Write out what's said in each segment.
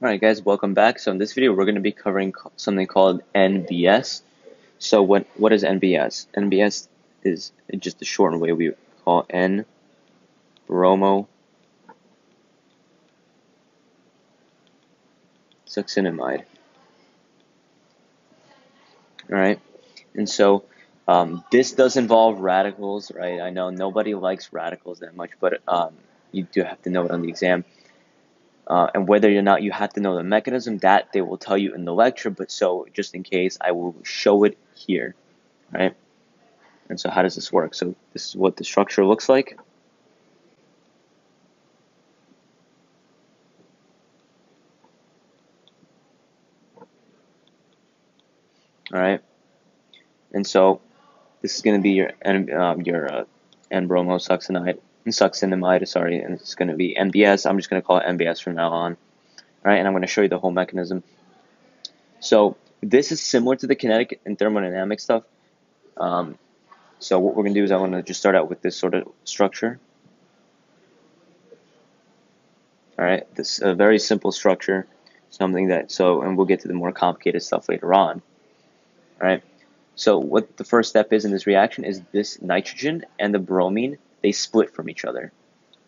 Alright guys, welcome back. So in this video we're going to be covering something called NBS. So what what is NBS? NBS is just the shortened way we call N bromo succinimide. Alright, and so um, this does involve radicals, right? I know nobody likes radicals that much, but um, you do have to know it on the exam. Uh, and whether or not you have to know the mechanism, that they will tell you in the lecture, but so just in case, I will show it here, right? And so how does this work? So this is what the structure looks like. All right, and so this is going to be your um, your uh, N-bromosuccinide succinimide, sorry, and it's going to be NBS. I'm just going to call it NBS from now on. All right, and I'm going to show you the whole mechanism. So this is similar to the kinetic and thermodynamic stuff. Um, so what we're going to do is I want to just start out with this sort of structure. All right, this a very simple structure, something that so, and we'll get to the more complicated stuff later on. All right. So what the first step is in this reaction is this nitrogen and the bromine they split from each other.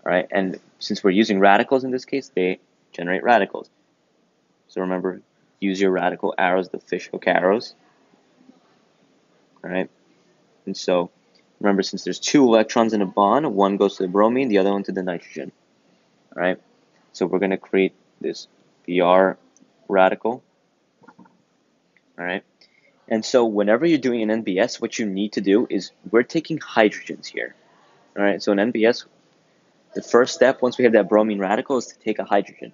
All right, and since we're using radicals in this case, they generate radicals. So remember, use your radical arrows, the fishhook arrows. All right, and so remember, since there's two electrons in a bond, one goes to the bromine, the other one to the nitrogen. All right, so we're going to create this Br radical. All right. And so whenever you're doing an NBS, what you need to do is we're taking hydrogens here. All right, so in NBS, the first step once we have that bromine radical is to take a hydrogen.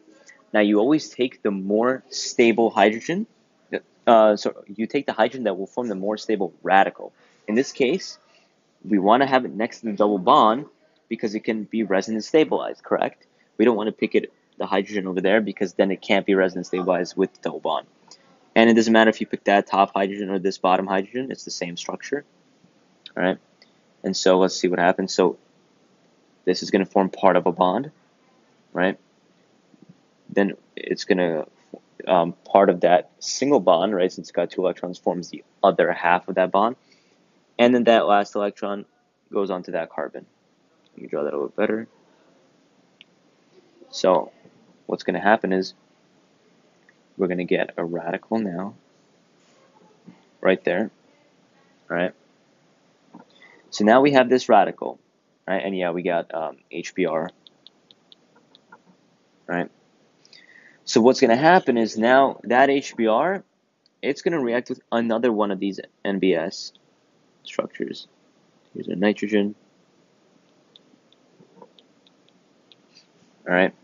Now you always take the more stable hydrogen. Uh, so you take the hydrogen that will form the more stable radical. In this case, we want to have it next to the double bond because it can be resonance stabilized, correct? We don't want to pick it the hydrogen over there because then it can't be resonance stabilized with the double bond. And it doesn't matter if you pick that top hydrogen or this bottom hydrogen, it's the same structure. All right. And so let's see what happens. So this is going to form part of a bond, right? Then it's going to, um, part of that single bond, right, since it's got two electrons, forms the other half of that bond. And then that last electron goes onto that carbon. Let me draw that a little better. So what's going to happen is we're going to get a radical now, right there, right? So now we have this radical, right? And yeah, we got um, HBr, right? So what's going to happen is now that HBr, it's going to react with another one of these NBS structures. Here's a nitrogen. All right.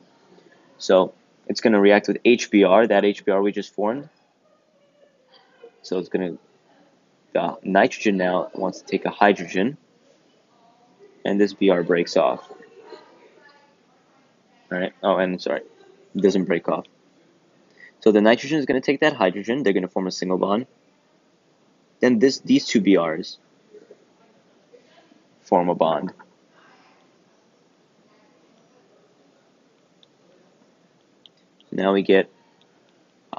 So it's going to react with HBr, that HBr we just formed. So it's going to the nitrogen now wants to take a hydrogen, and this Br breaks off. Alright, oh, and sorry, it doesn't break off. So the nitrogen is going to take that hydrogen, they're going to form a single bond. Then this, these two Brs form a bond. now we get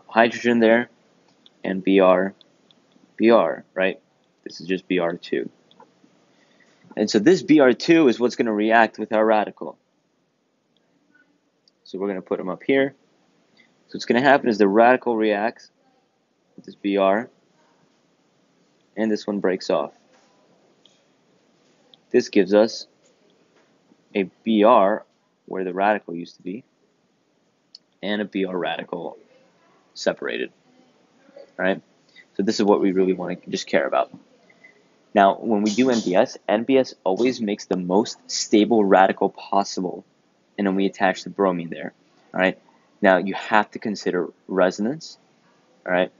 hydrogen there and Br Br, right? This is just Br2. And so this Br2 is what's going to react with our radical. So we're going to put them up here. So what's going to happen is the radical reacts with this Br, and this one breaks off. This gives us a Br where the radical used to be, and a Br radical separated. Right? So this is what we really want to just care about. Now, when we do NBS, NBS always makes the most stable radical possible, and then we attach the bromine there. All right. Now you have to consider resonance. All right.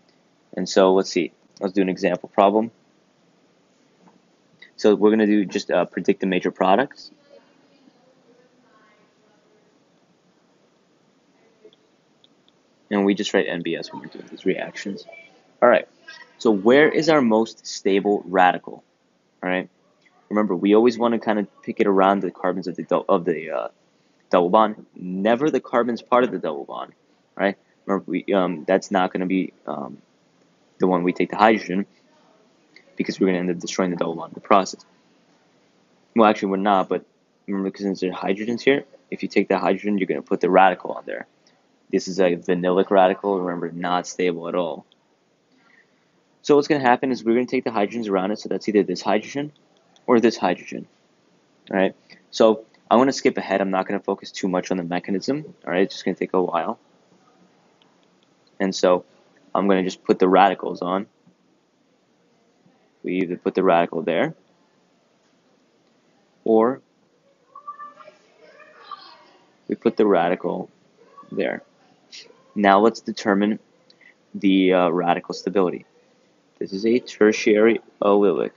And so let's see. Let's do an example problem. So we're going to do just uh, predict the major products. And we just write NBS when we're doing these reactions. All right. So where is our most stable radical? All right. Remember, we always want to kind of pick it around the carbons of the of the uh, double bond. Never the carbons part of the double bond. Right. remember we, um, that's not going to be um, the one we take the hydrogen because we're going to end up destroying the double bond in the process. Well, actually, we're not, but remember, because there's hydrogens here, if you take that hydrogen, you're going to put the radical on there. This is a vinylic radical, remember, not stable at all. So what's going to happen is we're going to take the hydrogens around it, so that's either this hydrogen or this hydrogen. All right, so I'm going to skip ahead. I'm not going to focus too much on the mechanism. All right, it's just going to take a while. And so I'm going to just put the radicals on. We either put the radical there or we put the radical there. Now let's determine the uh, radical stability. This is a tertiary allylic.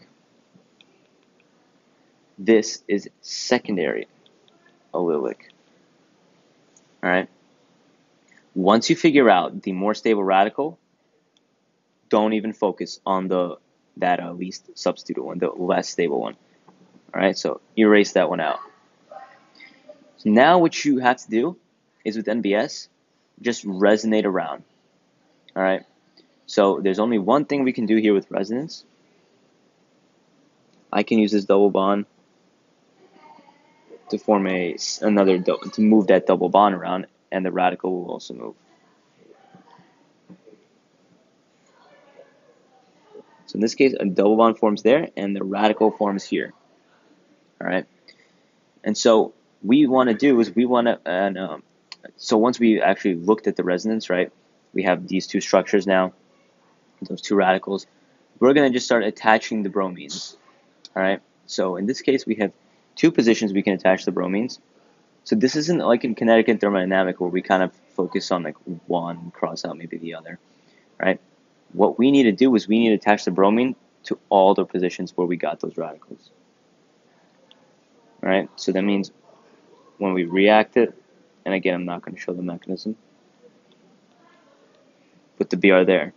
This is secondary allylic. Alright? Once you figure out the more stable radical, don't even focus on the that uh, least substituted one, the less stable one. Alright, so erase that one out. So now what you have to do is with NBS, just resonate around. Alright, so there's only one thing we can do here with resonance. I can use this double bond to form a another to move that double bond around, and the radical will also move. So in this case, a double bond forms there, and the radical forms here. All right, and so we want to do is we want to, and um, so once we actually looked at the resonance, right, we have these two structures now, those two radicals. We're going to just start attaching the bromines. All right, so in this case, we have two positions we can attach the bromines. So this isn't like in kinetic and thermodynamic where we kind of focus on like one, cross out maybe the other, right? What we need to do is we need to attach the bromine to all the positions where we got those radicals. All right, so that means when we react it, and again, I'm not going to show the mechanism, put the BR there.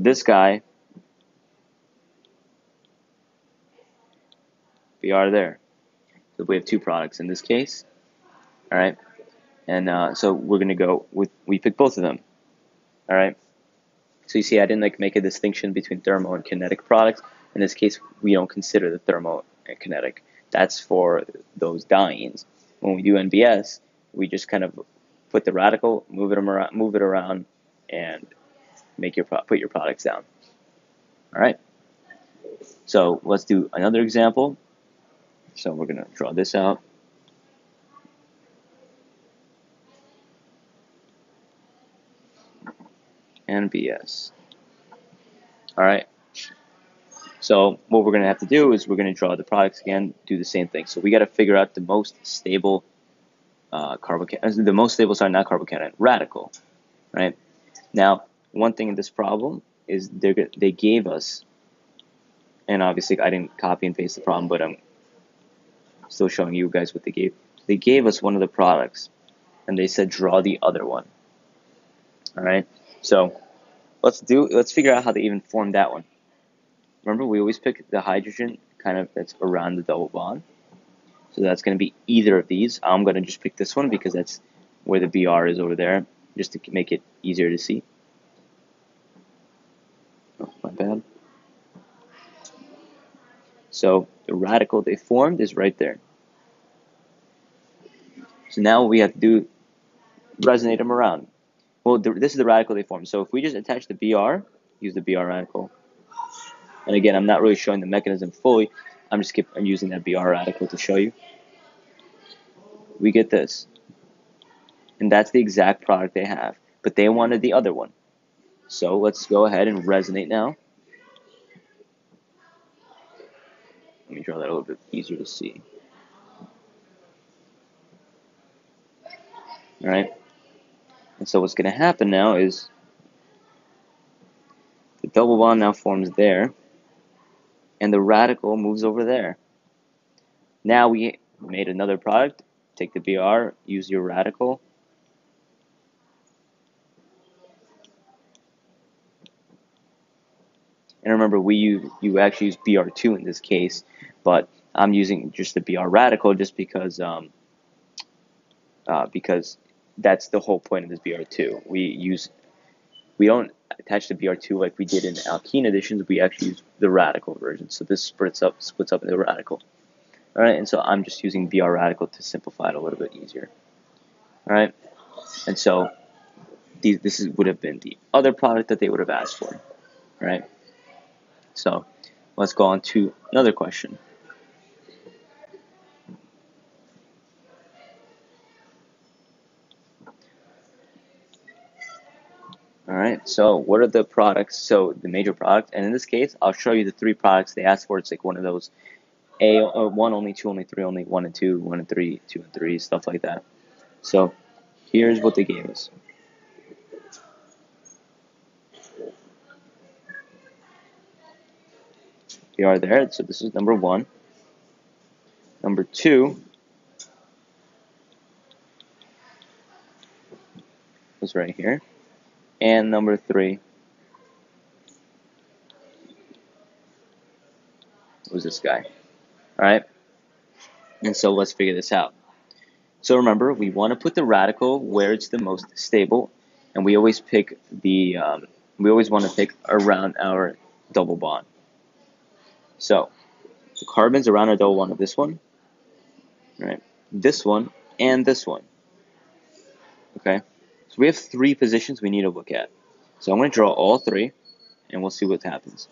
This guy, BR there. So we have two products in this case. All right. And uh, so we're going to go with, we pick both of them. All right. So you see, I didn't like make a distinction between thermo and kinetic products. In this case, we don't consider the thermo and kinetic. That's for those dienes. When we do NBS, we just kind of put the radical, move it around, move it around, and make your put your products down. All right. So let's do another example. So we're going to draw this out. NBS. All right. So what we're going to have to do is we're going to draw the products again, do the same thing. So we got to figure out the most stable uh, carbocation, the most stable, sorry, not carbocation, radical, right? Now, one thing in this problem is they they gave us, and obviously I didn't copy and paste the problem, but I'm still showing you guys what they gave. They gave us one of the products, and they said draw the other one. All right, so let's do let's figure out how they even formed that one. Remember, we always pick the hydrogen kind of that's around the double bond. So that's going to be either of these. I'm going to just pick this one because that's where the BR is over there, just to make it easier to see. Bad. So the radical they formed is right there. So now we have to do resonate them around. Well, the, this is the radical they formed. So if we just attach the BR, use the BR radical. And again, I'm not really showing the mechanism fully. I'm just keep, I'm using that BR radical to show you. We get this. And that's the exact product they have. But they wanted the other one. So let's go ahead and resonate now. Let me draw that a little bit easier to see. All right. And so what's going to happen now is the double bond now forms there, and the radical moves over there. Now we made another product. Take the BR, use your radical. And remember, we use, you actually use BR2 in this case but I'm using just the BR radical just because um, uh, because that's the whole point of this BR2. We use we don't attach the BR2 like we did in alkene additions. We actually use the radical version. So this splits up splits up into radical. All right, and so I'm just using BR radical to simplify it a little bit easier. All right, and so these, this is, would have been the other product that they would have asked for. Right. So let's go on to another question. Right, so what are the products? So the major product, and in this case, I'll show you the three products they asked for. It's like one of those A, uh, one only, two only, three only, one and two, one and three, two and three, stuff like that. So here's what they gave us. We are there, so this is number one. Number two was right here. And number three was this guy. Alright? And so let's figure this out. So remember, we want to put the radical where it's the most stable, and we always pick the, um, we always want to pick around our double bond. So the carbons around our double bond of this one, right? This one, and this one. Okay? We have three positions we need to look at. So I'm going to draw all three, and we'll see what happens.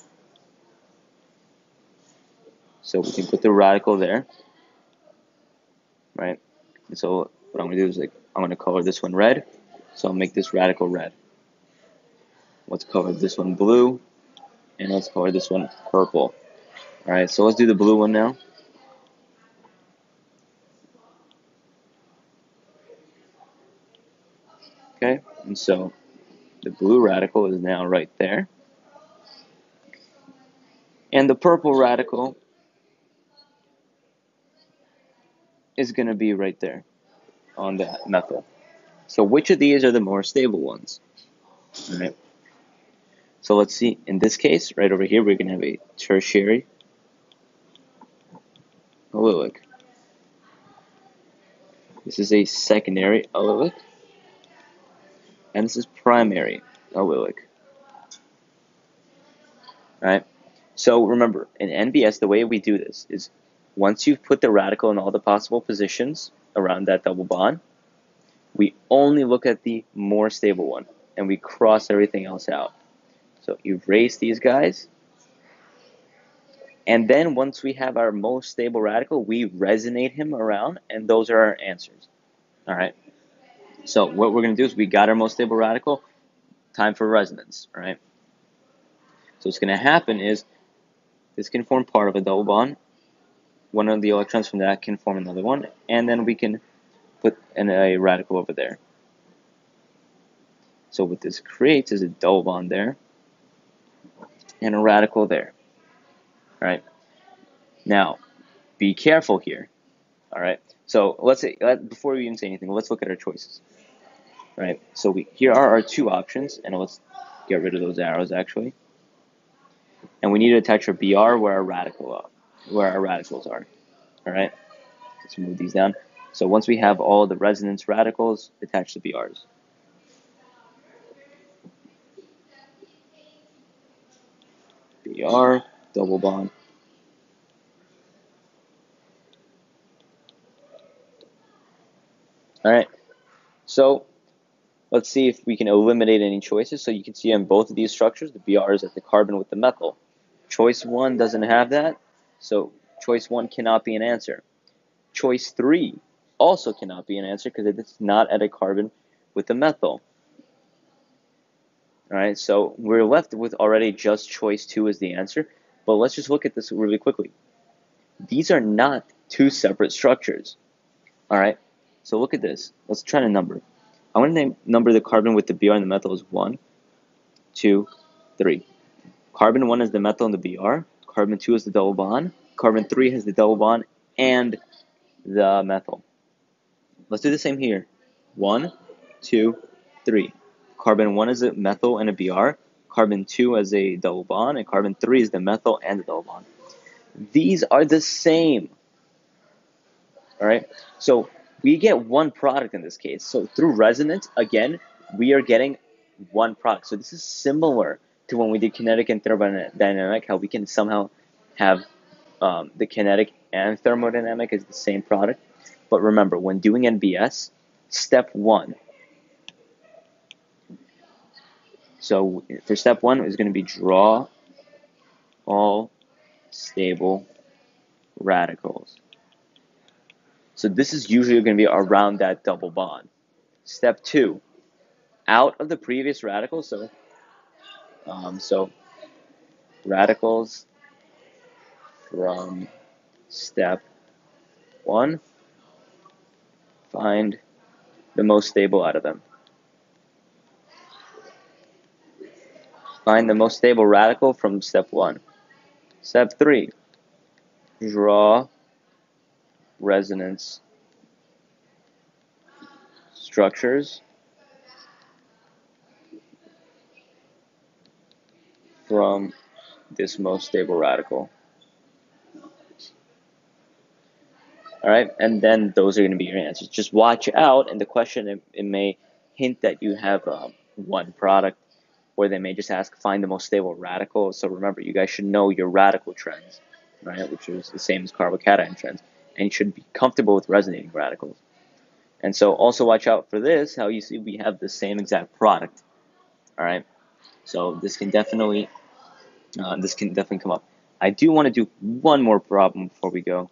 So we can put the radical there, right? And so what I'm going to do is like I'm going to color this one red, so I'll make this radical red. Let's color this one blue, and let's color this one purple. All right, so let's do the blue one now. Okay, and so the blue radical is now right there. And the purple radical is going to be right there on the methyl. So which of these are the more stable ones? All right. So let's see. In this case, right over here, we're going to have a tertiary allylic. This is a secondary allylic and this is primary allylic. Right? So remember, in NBS, the way we do this is once you've put the radical in all the possible positions around that double bond, we only look at the more stable one and we cross everything else out. So erase these guys. And then once we have our most stable radical, we resonate him around, and those are our answers. All right. So what we're going to do is we got our most stable radical, time for resonance, right? So what's going to happen is this can form part of a double bond. One of the electrons from that can form another one, and then we can put in a radical over there. So what this creates is a double bond there and a radical there. All right. Now, be careful here. All right. So let's say before we even say anything, let's look at our choices right? So we, here are our two options, and let's get rid of those arrows actually. And we need to attach our BR where our radical where our radicals are. All right, let's move these down. So once we have all the resonance radicals, attach the BRs. BR, double bond. All right, so Let's see if we can eliminate any choices. So you can see on both of these structures, the BR is at the carbon with the methyl. Choice 1 doesn't have that, so choice 1 cannot be an answer. Choice 3 also cannot be an answer because it's not at a carbon with the methyl. Alright, so we're left with already just choice 2 as the answer, but let's just look at this really quickly. These are not two separate structures. Alright, so look at this. Let's try to number. I want to name, number the carbon with the Br and the methyl as 1, 2, 3. Carbon 1 is the methyl and the Br. Carbon 2 is the double bond. Carbon 3 has the double bond and the methyl. Let's do the same here. 1, 2, 3. Carbon 1 is a methyl and a Br. Carbon 2 has a double bond. And carbon 3 is the methyl and the double bond. These are the same. Alright? So we get one product in this case. So through resonance, again, we are getting one product. So this is similar to when we did kinetic and thermodynamic, how we can somehow have um, the kinetic and thermodynamic is the same product. But remember, when doing NBS, step one. So for step one, is going to be draw all stable radicals. So this is usually going to be around that double bond. Step two, out of the previous radical, so um, so radicals from step one, find the most stable out of them. Find the most stable radical from step one. Step three, draw resonance structures from this most stable radical. All right, and then those are going to be your answers. Just watch out, and the question it, it may hint that you have um, one product, or they may just ask find the most stable radical. So remember, you guys should know your radical trends, right? Which is the same as carbocation trends and should be comfortable with resonating radicals. And so also watch out for this, how you see we have the same exact product. All right. So this can definitely, uh, this can definitely come up. I do want to do one more problem before we go.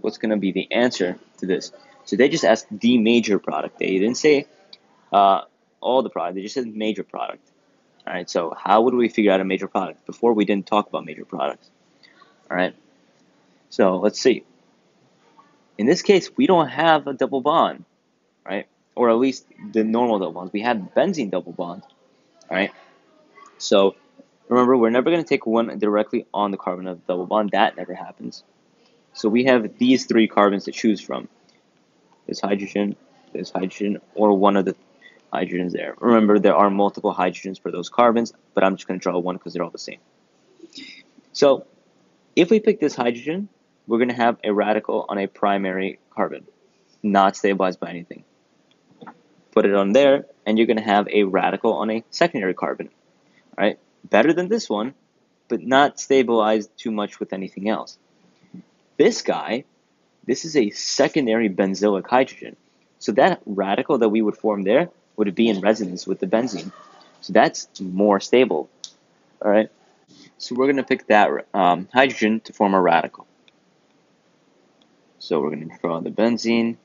What's going to be the answer to this? So they just asked the major product. They didn't say uh, all the product. They just said major product. All right, so how would we figure out a major product? Before we didn't talk about major products. All right, so let's see. In this case, we don't have a double bond, right? Or at least the normal double bonds. We have benzene double bond, all right? So remember, we're never going to take one directly on the carbon of the double bond. That never happens. So we have these three carbons to choose from. This hydrogen, this hydrogen, or one of the hydrogens there. Remember, there are multiple hydrogens for those carbons, but I'm just going to draw one because they're all the same. So if we pick this hydrogen, we're going to have a radical on a primary carbon, not stabilized by anything. Put it on there, and you're going to have a radical on a secondary carbon. All right, better than this one, but not stabilized too much with anything else. This guy, this is a secondary benzylic hydrogen. So that radical that we would form there would it be in resonance with the benzene. So that's more stable. All right. So we're going to pick that um, hydrogen to form a radical. So we're going to draw the benzene.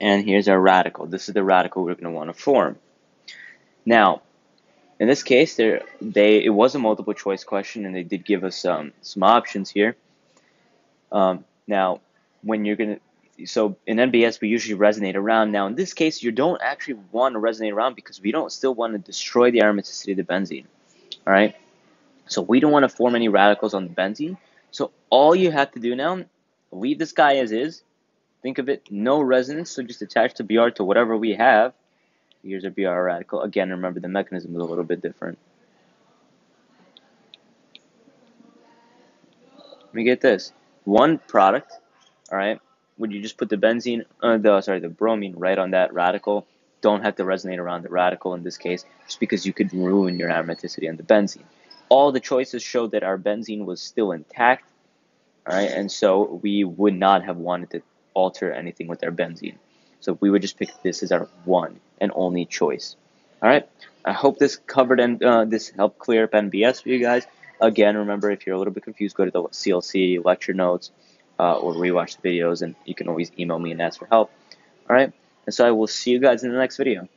And here's our radical. This is the radical we're going to want to form. Now, in this case, there they it was a multiple choice question, and they did give us um, some options here. Um, now, when you're going to so in NBS we usually resonate around. Now in this case, you don't actually want to resonate around because we don't still want to destroy the aromaticity of the benzene. All right. So we don't want to form any radicals on the benzene. So all you have to do now, leave this guy as is. Think of it, no resonance. So just attach the Br to whatever we have. Here's a Br radical. Again, remember the mechanism is a little bit different. Let me get this. One product, all right, would you just put the benzene, uh, the sorry, the bromine right on that radical? Don't have to resonate around the radical in this case, just because you could ruin your aromaticity on the benzene. All the choices showed that our benzene was still intact, all right, and so we would not have wanted to alter anything with our benzene. So we would just pick this as our one and only choice. All right. I hope this covered and uh, this helped clear up NBS for you guys. Again, remember if you're a little bit confused, go to the CLC lecture notes uh, or rewatch the videos, and you can always email me and ask for help. All right, and so I will see you guys in the next video.